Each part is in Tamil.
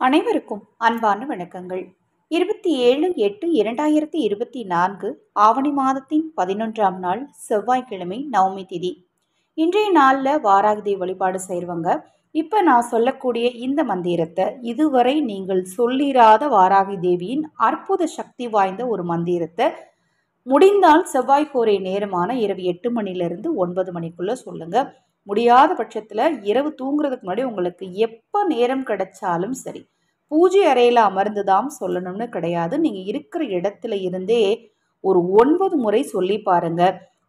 அனைவருக்கும் அன்பான வணக்கங்கள். இருபத்தி ஏழு எட்டு இரண்டாயிரத்தி இருபத்தி நான்கு ஆவணி மாதத்தின் பதினொன்றாம் நாள் செவ்வாய்க்கிழமை நவமி திதி. இன்றைய நாளில் வாராகதி வழிபாடு செய்கிறவங்க இப்போ நான் சொல்லக்கூடிய இந்த மந்திரத்தை இதுவரை நீங்கள் சொல்லிராத வாராகி தேவியின் அற்புத சக்தி வாய்ந்த ஒரு மந்திரத்தை முடிந்தால் செவ்வாய் கோரை நேரமான இரவு எட்டு மணிலிருந்து ஒன்பது மணிக்குள்ளே சொல்லுங்கள் முடியாத பட்சத்தில் இரவு தூங்குறதுக்கு முன்னாடி உங்களுக்கு எப்போ நேரம் கிடைச்சாலும் சரி பூஜை அறையில் அமர்ந்து தான் சொல்லணும்னு கிடையாது. நீங்கள் இருக்கிற இடத்துல இருந்தே ஒரு ஒன்பது முறை சொல்லி பாருங்க.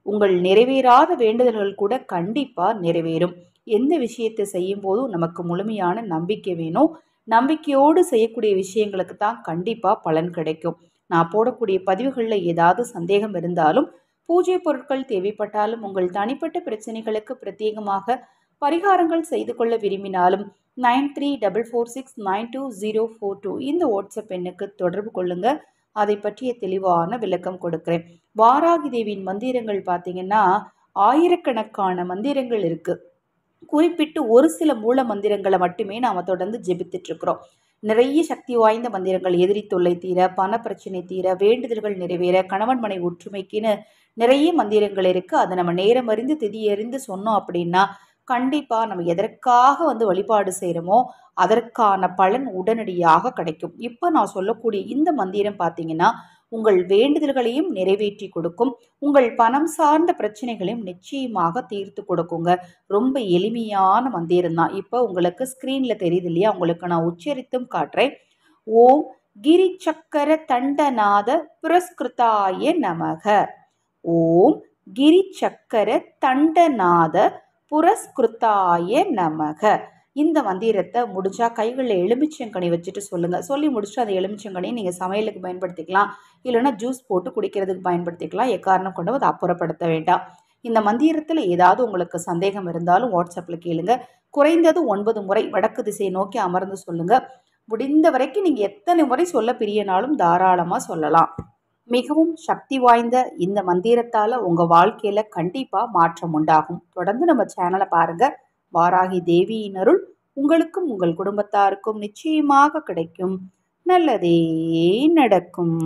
உங்கள் நிறைவேறாத வேண்டுதல்கள் கூட கண்டிப்பாக நிறைவேறும். எந்த விஷயத்தை செய்யும் போதும் நமக்கு முழுமையான நம்பிக்கை வேணும். நம்பிக்கையோடு செய்யக்கூடிய விஷயங்களுக்கு தான் கண்டிப்பாக பலன் கிடைக்கும். நான் போடக்கூடிய பதிவுகளில் ஏதாவது சந்தேகம் இருந்தாலும் பூஜை பொருட்கள் தேவைப்பட்டாலும் உங்கள் தனிப்பட்ட பிரச்சனைகளுக்கு பிரத்யேகமாக பரிகாரங்கள் செய்து கொள்ள விரும்பினாலும் nine three double four six nine two zero four two இந்த வாட்ஸ்அப் எண்ணுக்கு தொடர்பு கொள்ளுங்கள் அதை பற்றிய தெளிவான விளக்கம் கொடுக்குறேன். வாராகி தேவியின் மந்திரங்கள் பார்த்தீங்கன்னா ஆயிரக்கணக்கான மந்திரங்கள் இருக்குது குறிப்பிட்டு ஒரு சில மூல மந்திரங்களை மட்டுமே நாம் தொடர்ந்து ஜெபித்துட்ருக்குறோம் நிறைய சக்தி வாய்ந்த மந்திரங்கள் எதிரி தொல்லை தீர பண பிரச்சனை தீர வேண்டுதல்கள் நிறைவேற கணவன் மனை ஒற்றுமைக்குன்னு நிறைய மந்திரங்கள் இருக்குது அதை நம்ம நேரம் அறிந்து திதி அறிந்து சொன்னோம் அப்படின்னா கண்டிப்பாக நம்ம எதற்காக வந்து வழிபாடு செய்கிறோமோ அதற்கான பலன் உடனடியாக கிடைக்கும். இப்போ நான் சொல்லக்கூடிய இந்த மந்திரம் பார்த்தீங்கன்னா உங்கள் வேண்டுதல்களையும் நிறைவேற்றி கொடுக்கும். உங்கள் பணம் சார்ந்த பிரச்சனைகளையும் நிச்சயமாக தீர்த்து கொடுக்குங்க. ரொம்ப எளிமையான மந்திரம் தான் இப்போ உங்களுக்கு ஸ்க்ரீனில் தெரியுது இல்லையா? உங்களுக்கு நான் உச்சரித்தும் காட்டுறேன். ஓம் கிரி சக்கர தண்டநாத புரஸ்கிருதாய நமக. ஓம் கிரி சக்கர தண்டநாத புரஸ்கிருதாய நமக. இந்த மந்திரத்தை முடிச்சா கைகளில் எலுமிச்சங்கனி வச்சுட்டு சொல்லுங்கள் சொல்லி முடிச்சுட்டு அந்த எலுமிச்சங்கனியை நீங்கள் சமையலுக்கு பயன்படுத்திக்கலாம். இல்லைன்னா ஜூஸ் போட்டு குடிக்கிறதுக்கு பயன்படுத்திக்கலாம். எக்காரணம் கொண்டு அதை அப்புறப்படுத்த வேண்டாம். இந்த மந்திரத்தில் ஏதாவது உங்களுக்கு சந்தேகம் இருந்தாலும் வாட்ஸ்அப்பில் கேளுங்க. குறைந்தது ஒன்பது முறை வடக்கு திசையை நோக்கி அமர்ந்து சொல்லுங்கள் முடிந்த வரைக்கும் நீங்கள் எத்தனை முறை சொல்ல பிரியனாலும் தாராளமாக சொல்லலாம். மிகவும் சக்தி வாய்ந்த இந்த மந்திரத்தால் உங்கள் வாழ்க்கையில் கண்டிப்பாக மாற்றம் உண்டாகும். தொடர்ந்து நம்ம சேனலை பாருங்கள் வாராகி தேவியின் அருள் உங்களுக்கும் உங்கள் குடும்பத்தாருக்கும் நிச்சயமாக கிடைக்கும். நல்லதே நடக்கும்.